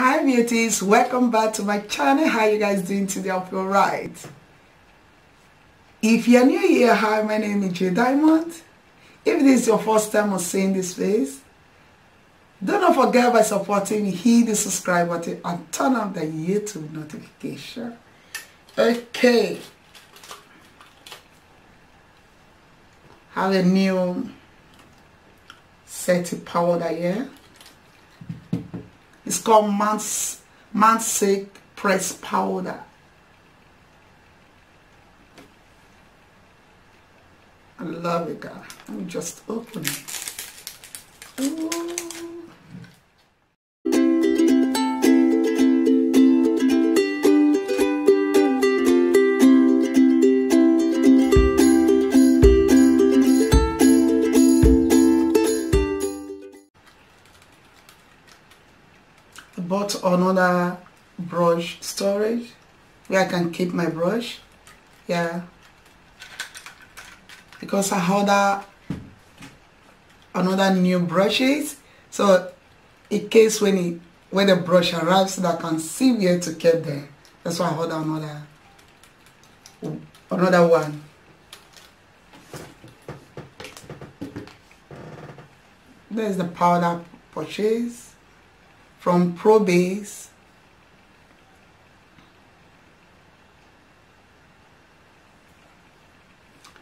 Hi beauties, welcome back to my channel. How you guys doing today? I feel right. If you're new here, hi, my name is Jay Diamond. If this is your first time on seeing this face, do not forget by supporting me, hit the subscribe button and turn on the YouTube notification. Okay. Have a new setting powder here. It's called Mans Mansake Press Powder. I love it, guys. Let me just open it. Ooh. Bought another brush storage where I can keep my brush. Yeah. Because I order another new brushes. So in case when it when the brush arrives that I can see where to keep them. That's why I order another another one. There's the powder purchase from Probase.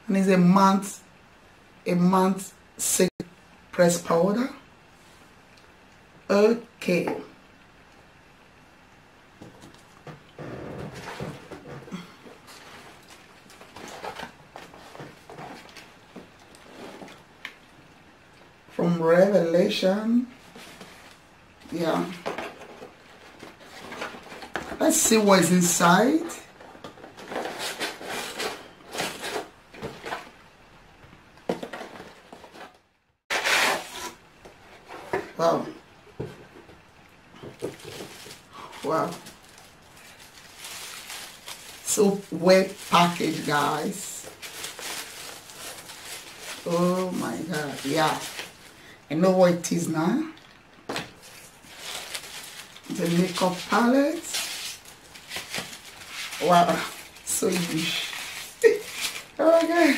And it's a month, a month sick press powder. Okay. From Revolution. Yeah. Let's see what's inside. Wow. Wow. So wet package, guys. Oh my God. Yeah. I know what it is now. The makeup palette. Wow. So huge. okay.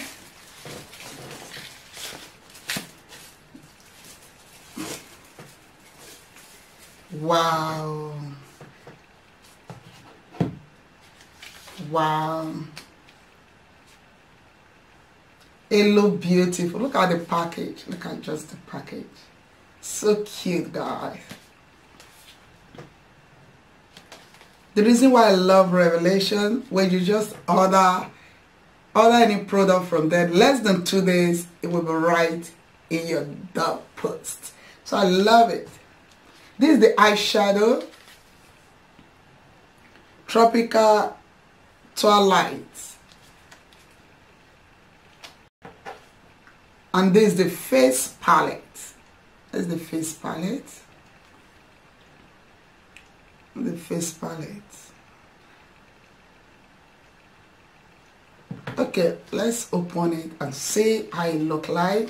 Wow. Wow. It look beautiful. Look at the package. Look at just the package. So cute, guys. The reason why I love Revolution, when you just order order any product from them, less than two days, it will be right in your door post. So I love it. This is the eyeshadow. Tropical Twilight. And this is the face palette. This is the face palette. The face palette. Okay, let's open it and see how it look like.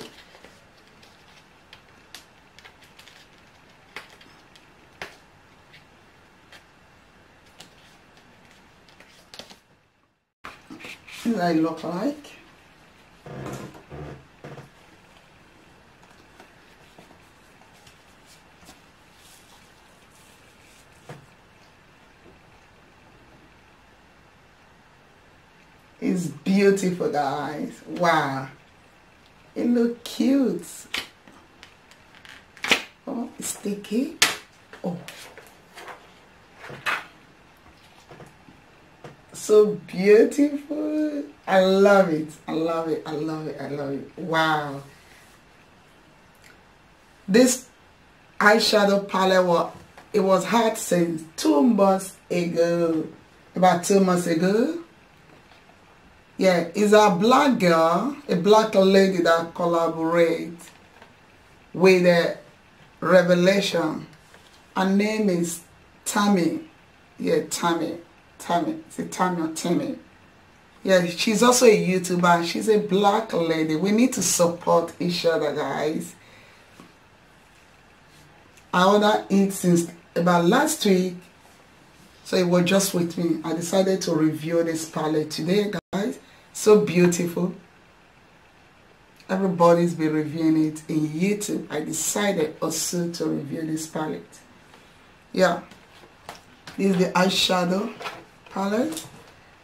I look like. It's beautiful, guys. Wow. It look cute. Oh, it's sticky. Oh. So beautiful. I love it. I love it. I love it. I love it. Wow. This eyeshadow palette was it was hot since two months ago. About two months ago. Yeah, it's a black girl, a black lady that collaborates with the Revolution. Her name is Tammy. Yeah, Tammy. Tammy. Is it Tammy or Tammy? Yeah, she's also a YouTuber. She's a black lady. We need to support each other, guys. I ordered it since about last week so it was just with me. I decided to review this palette today guys. So beautiful. Everybody's been reviewing it in youtube. I decided also to review this palette. Yeah. This is the eyeshadow palette.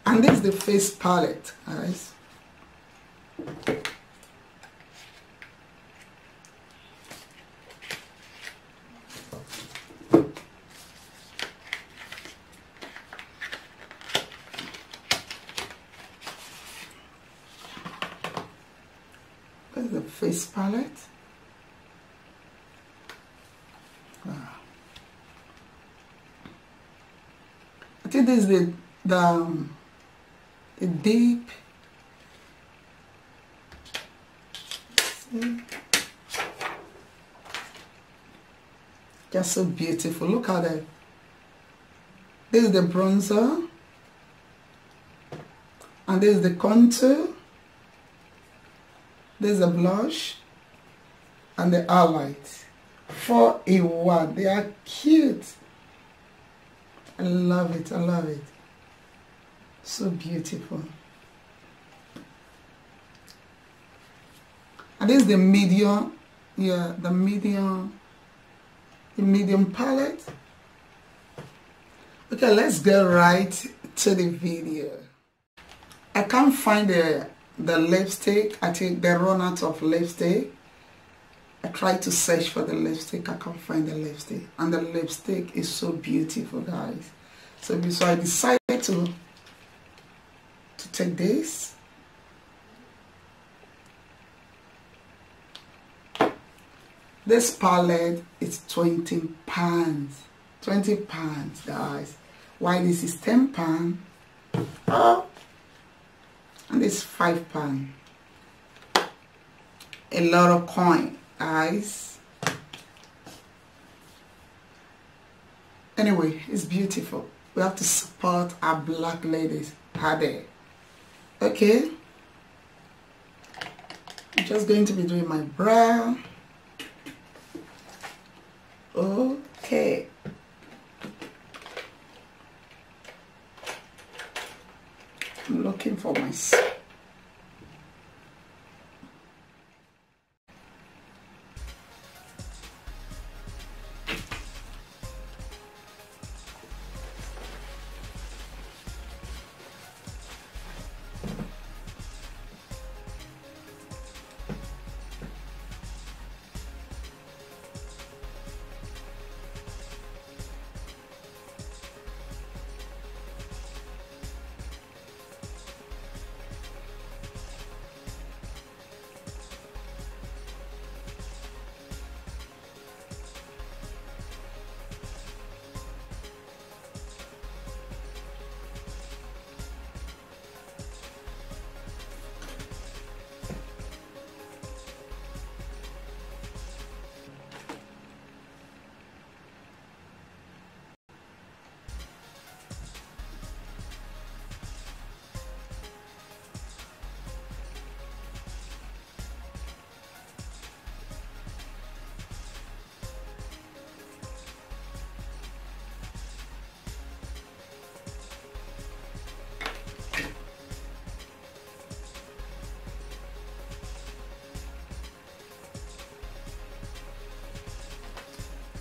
And this is the face palette guys is the the, um, the deep. Just so beautiful. Look at it. This is the bronzer. And this is the contour. There's a blush and the highlight. Four in one. They are cute. I love it. I love it. So beautiful. And this is the medium. Yeah, the medium. The medium palette. Okay, let's get right to the video. I can't find the the lipstick i think they run out of lipstick i tried to search for the lipstick. I can't find the lipstick. And the lipstick is so beautiful guys. So so i decided to to take this. This palette is 20 pounds. 20 pounds guys. Why this is 10 pounds? Oh. And this five pound a lot of coin guys anyway it's beautiful. We have to support our black ladies. Are there? Okay. I'm just going to be doing my brow. Okay. I'm looking for my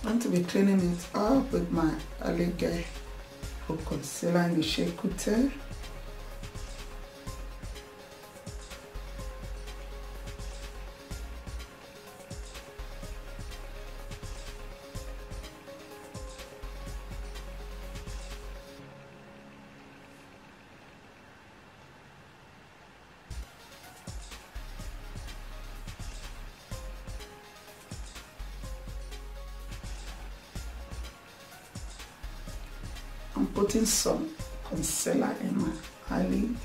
going to be cleaning it up with my LA Girl concealer in the shade Cool Tan. I'm putting some concealer in my eyelid.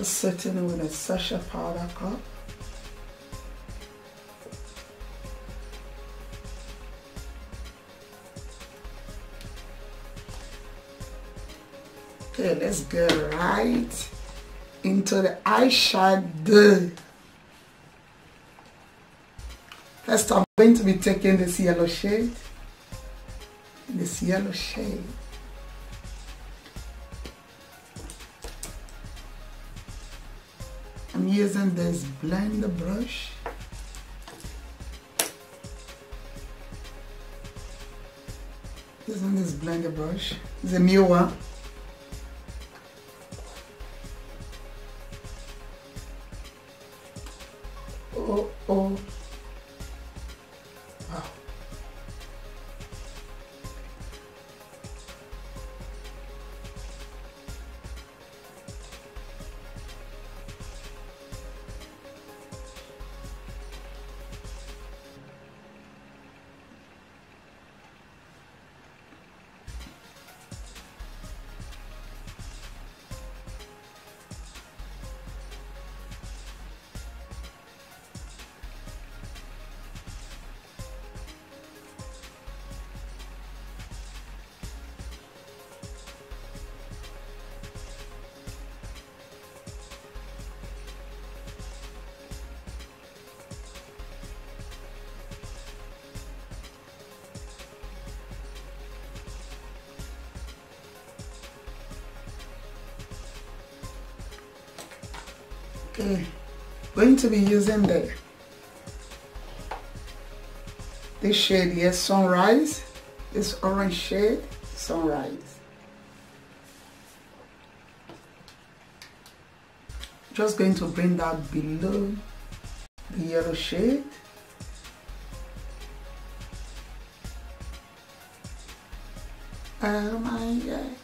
Setting with a Sacha powder cup. Let's go right into the eyeshadow. First, I'm going to be taking this yellow shade. This yellow shade. I'm using this blender brush. Using this blender brush. It's a new one. Okay, going to be using the this shade here, Sunrise, this orange shade, Sunrise. Just going to bring that below the yellow shade. Oh my God.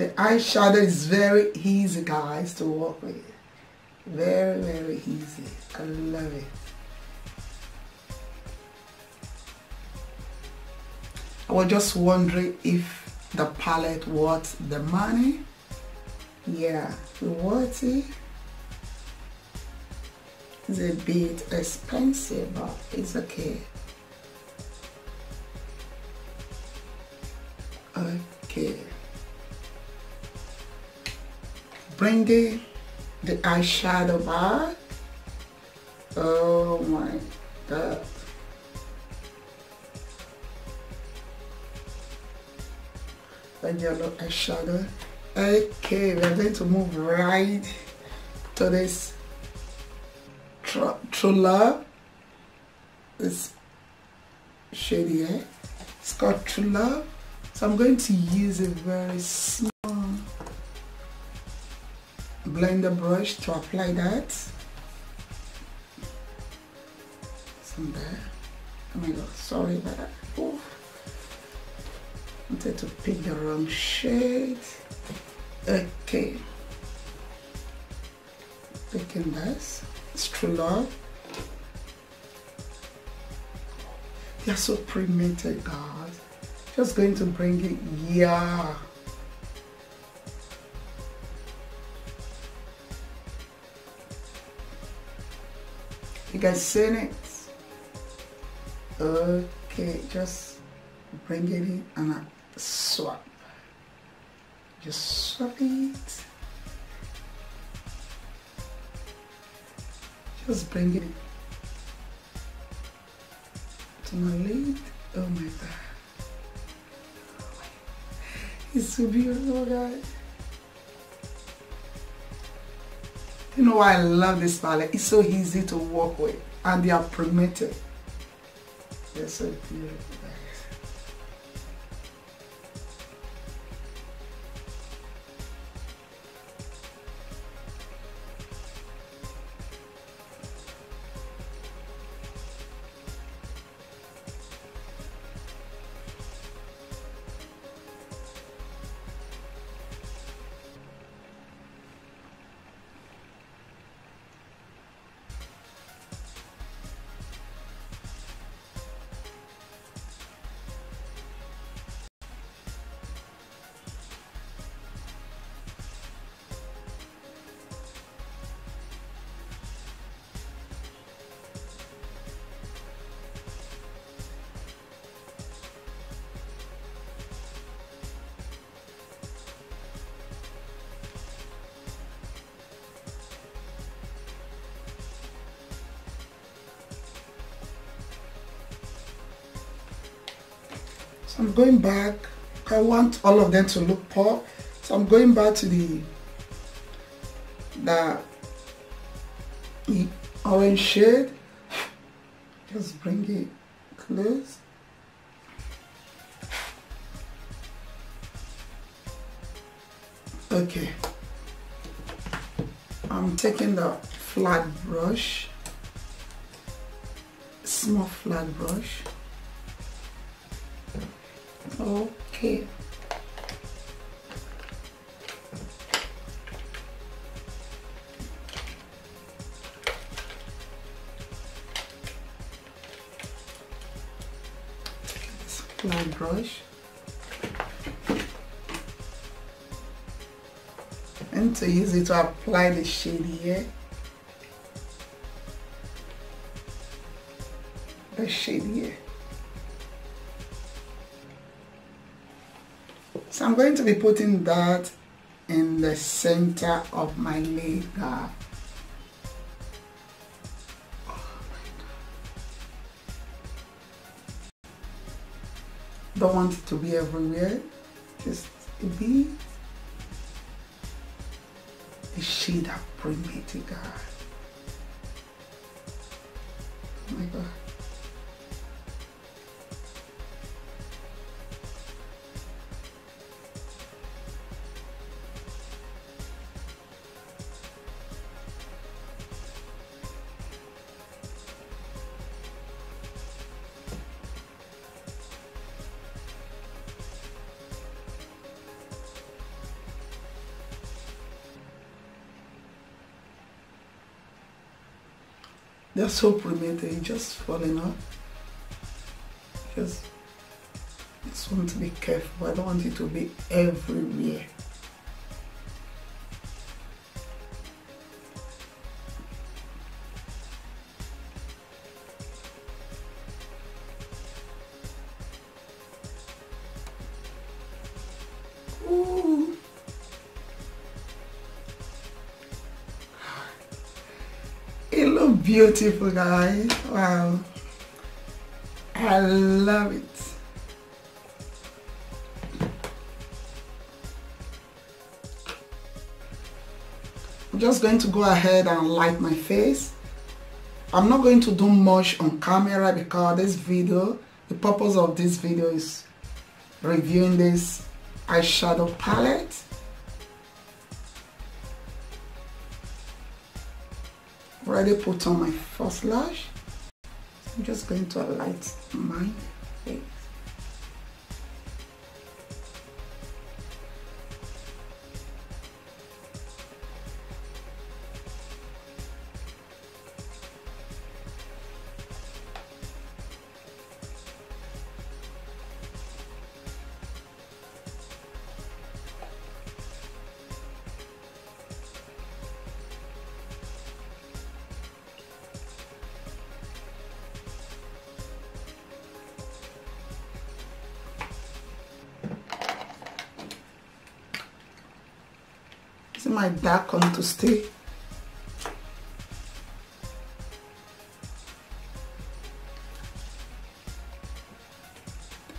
The eyeshadow is very easy, guys, to work with. Very, very easy. I love it. I was just wondering if the palette worth the money. Yeah, worth it. It's a bit expensive, but it's okay. Bringing the eyeshadow back. Oh my god. The yellow eyeshadow. Okay, we're going to move right to this True, True Love. This shade here. It's called True Love. So I'm going to use a very small blender brush to apply that. Some there. Oh my god, sorry about that. Wanted to pick the wrong shade. Okay. Picking this. It's true love. They're so primitive, guys. Just going to bring it, yeah. You guys seen it? Okay, just bring it in and I swap. Just swap it. Just bring it in to my lid. Oh my god. It's so beautiful, guys. You know why I love this palette? It's so easy to work with and they are primitive. They're so beautiful, I'm going back. I want all of them to look pop. So I'm going back to the the, the orange shade. Just bring it close. Okay. I'm taking the flat brush, small flat brush. Okay. flat brush. And to use it to apply the shade here. The shade here I'm going to be putting that in the center of my lid oh don't want it to be everywhere. Just a bit the shade that bring me They're so primitive, just falling off. Just, just want to be careful. I don't want it to be everywhere. Beautiful, guys. Wow. I love it. I'm just going to go ahead and light my face. I'm not going to do much on camera because this video, the purpose of this video is reviewing this eyeshadow palette already put on my first lash. I'm just going to light my See my to stay.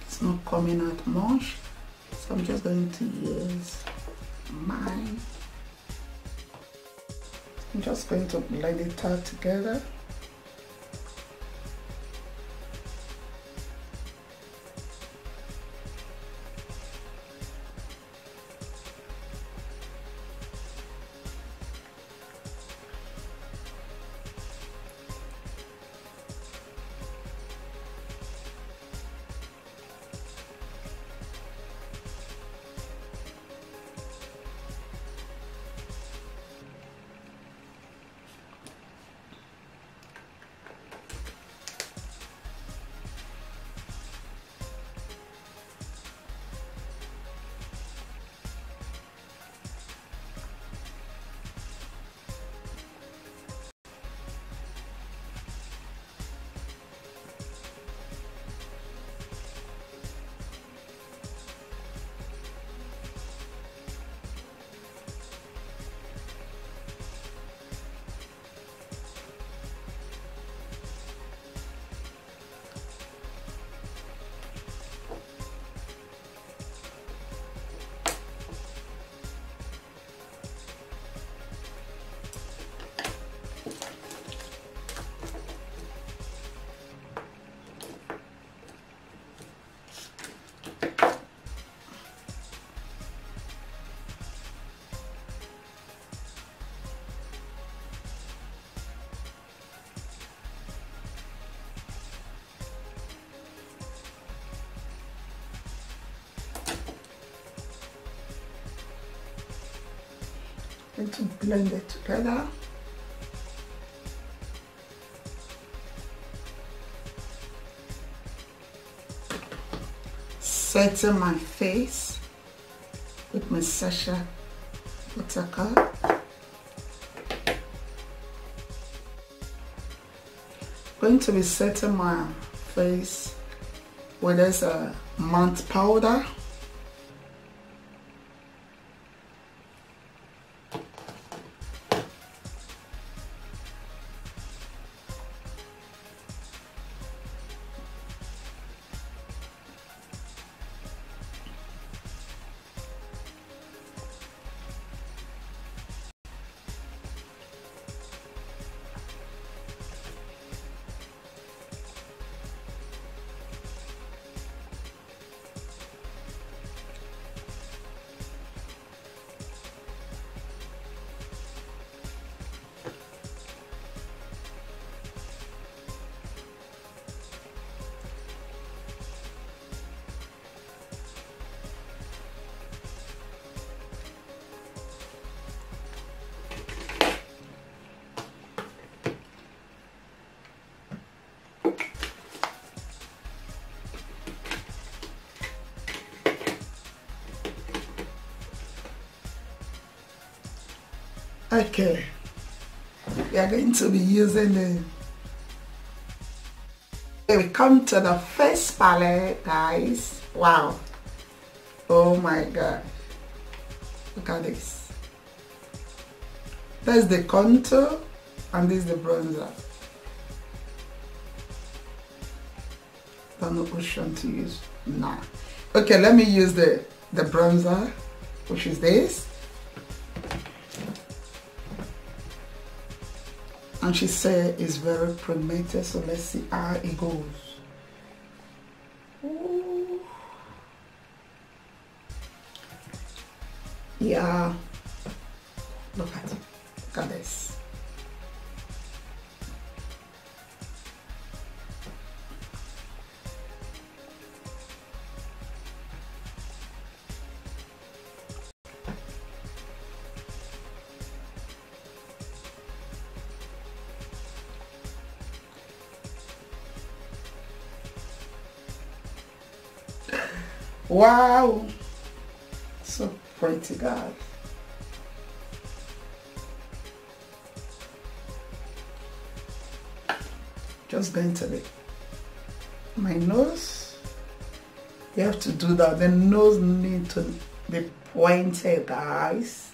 It's not coming out much, so I'm just going to use mine. I'm just going to blend it all together. Going to blend it together. Setting my face with my Sasha Buttercup. Going to be setting my face with this uh, matte powder. Okay, we are going to be using the okay, we come to the first palette guys. Wow. Oh my god. Look at this. That's the contour and this is the bronzer. Don't know which one to use now. Okay let me use the the bronzer which is this and she said it's very pigmented so let's see how it goes. Ooh. yeah. Look at look at this Wow. So pretty, guys. Just going to be my nose. You have to do that. The nose need to be pointed, guys.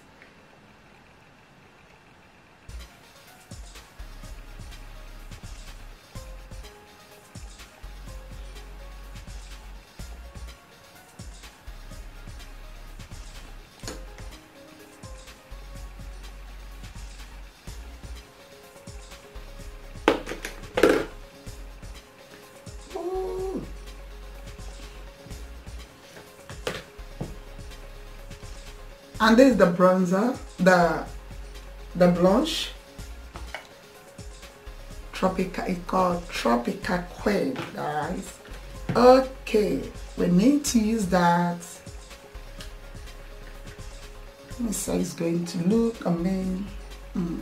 And this is the bronzer the the blush tropical it's called tropical queen guys. Okay we need to use that. Let me see how it's going to look. I mean mm.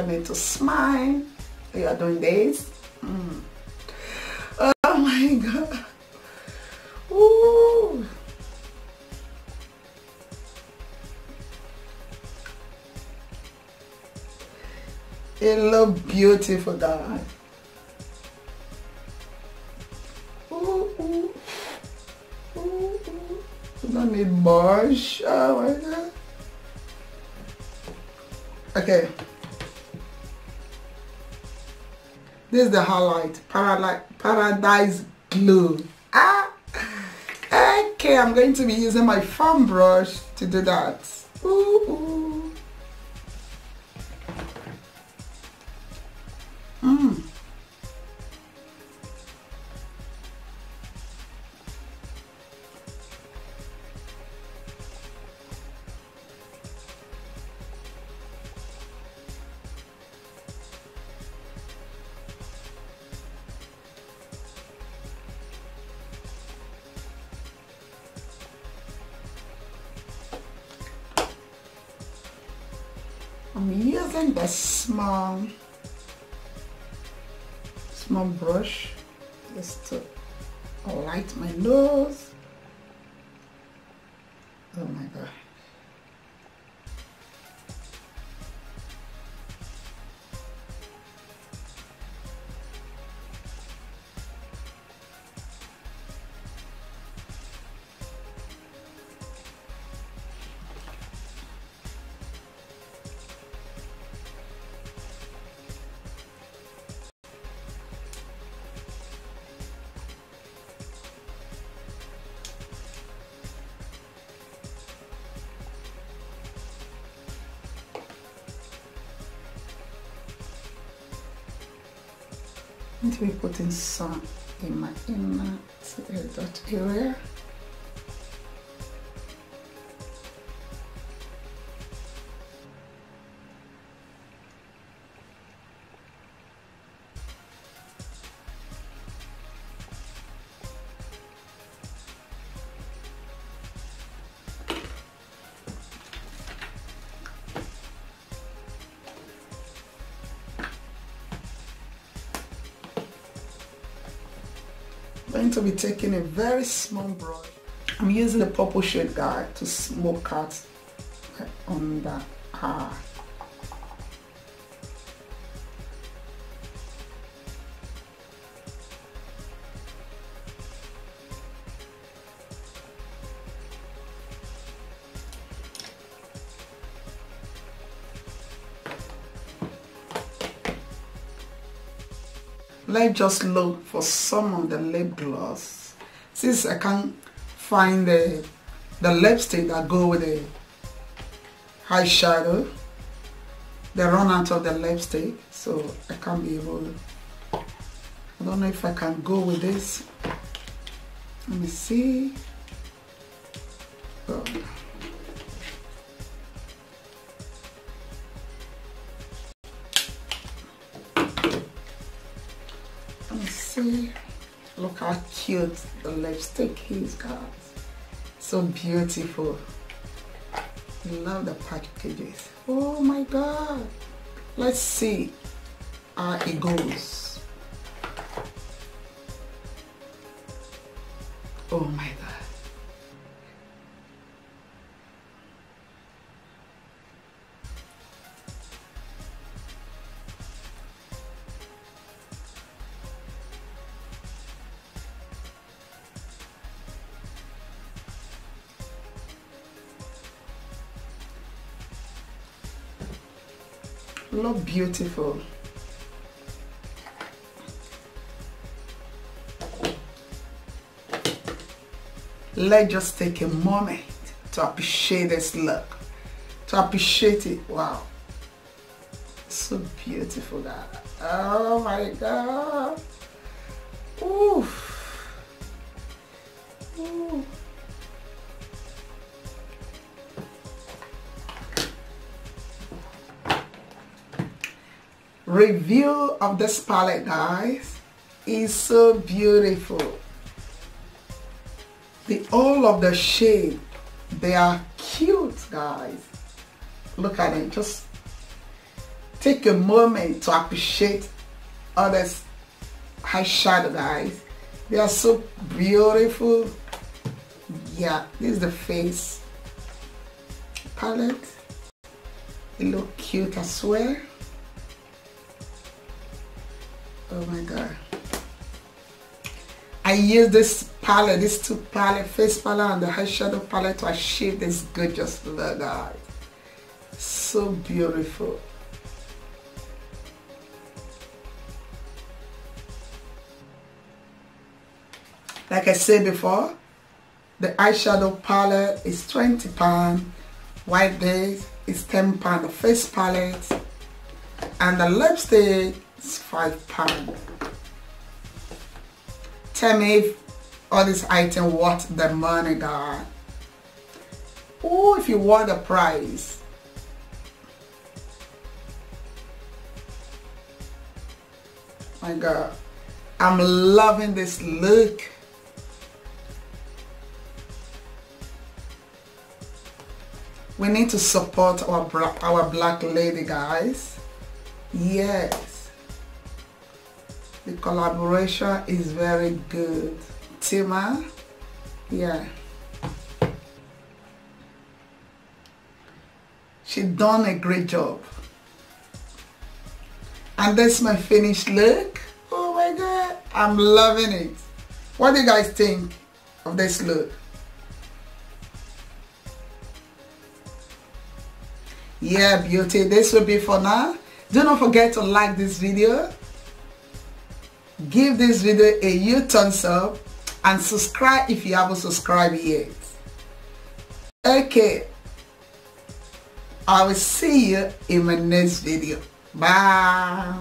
You meant to smile. You are doing this. Mm. Oh my God. Ooh. It look beautiful, guys. Ooh, ooh. Ooh, ooh. You don't need much. Oh my God. Okay. This is the highlight. Paradise Glow. Ah. Okay, I'm going to be using my foam brush to do that. Ooh, ooh. I'm using the small small brush just to light my nose to putting some in my inner eh, dot area. To be taking a very small brush. I'm using the purple shade guard to smoke out on the eye. Let's just look for some of the lip gloss since I can't find the the lipstick that go with the eyeshadow they run out of the lipstick so I can't be able I don't know if I can go with this. Let me see. Oh. Look how cute the lipstick is guys so beautiful. Love the packages. Oh my god. Let's see how it goes. Oh my look beautiful. Let's just take a moment to appreciate this look. To appreciate it. Wow. So beautiful that. Oh my god review of this palette guys is so beautiful. The all of the shade they are cute guys. Look at it just take a moment to appreciate others eyeshadow guys. They are so beautiful. Yeah this is the face palette. It look cute as well oh my god I use this palette, this two palette, face palette and the eyeshadow palette to achieve this gorgeous look guys. So beautiful. Like I said before, the eyeshadow palette is 20 pound, white base is 10 pound, the face palette, and the lipstick it's five pound. Tell me if all this item worth the money, God. Oh, if you want the price. My God. I'm loving this look. we need to support our our black lady guys yes the collaboration is very good. Tima? Yeah. She done a great job. And that's my finished look. Oh my god. I'm loving it. What do you guys think of this look? Yeah beauty. This will be for now. Do not forget to like this video give this video a huge thumbs up and subscribe if you haven't subscribed yet. Okay. I will see you in my next video. Bye